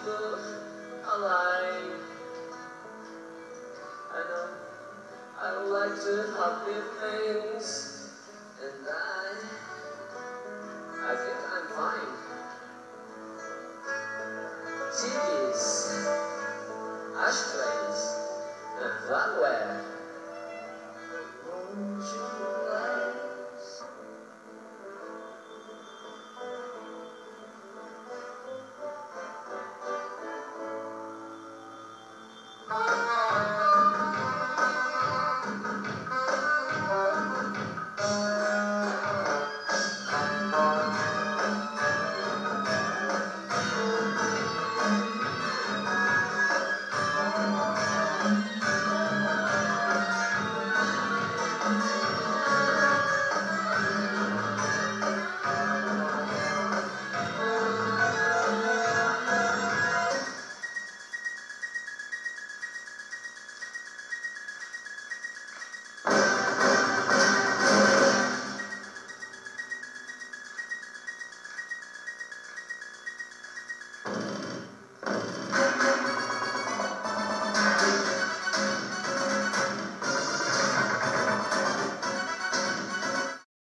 people alive. I know I like to help happy things and I I think I'm fine. TVs, ashtrays, and flatware.